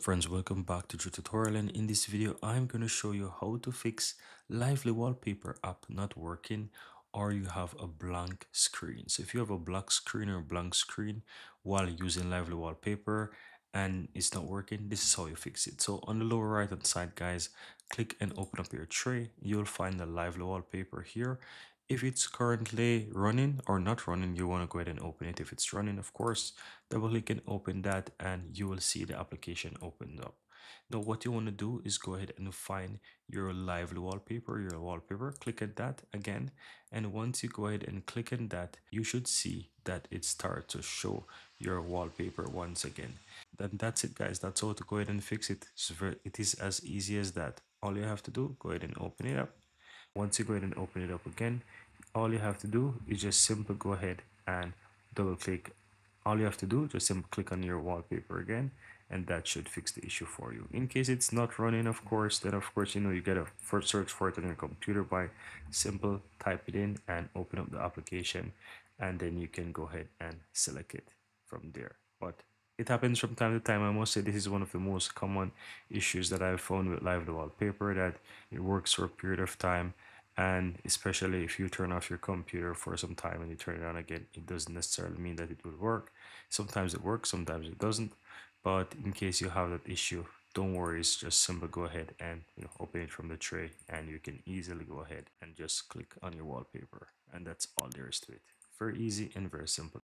Friends, welcome back to the tutorial and in this video I'm going to show you how to fix Lively Wallpaper app not working or you have a blank screen. So if you have a black screen or blank screen while using Lively Wallpaper and it's not working, this is how you fix it. So on the lower right hand side guys, click and open up your tray. You'll find the Lively Wallpaper here if it's currently running or not running you want to go ahead and open it. If it's running of course double click and open that and you will see the application opened up. Now what you want to do is go ahead and find your lively wallpaper your wallpaper. Click at that again and once you go ahead and click on that you should see that it starts to show your wallpaper once again. Then that's it guys. That's all. To go ahead and fix it it is as easy as that. All you have to do go ahead and open it up once you go ahead and open it up again all you have to do is just simply go ahead and double click. All you have to do just simply click on your wallpaper again and that should fix the issue for you. In case it's not running of course then of course you know you gotta first search for it on your computer by simple type it in and open up the application and then you can go ahead and select it from there. But it happens from time to time. I must say this is one of the most common issues that i've found with lively wallpaper that it works for a period of time and especially if you turn off your computer for some time and you turn it on again it doesn't necessarily mean that it will work. Sometimes it works sometimes it doesn't but in case you have that issue don't worry it's just simple. Go ahead and you know open it from the tray and you can easily go ahead and just click on your wallpaper and that's all there is to it. Very easy and very simple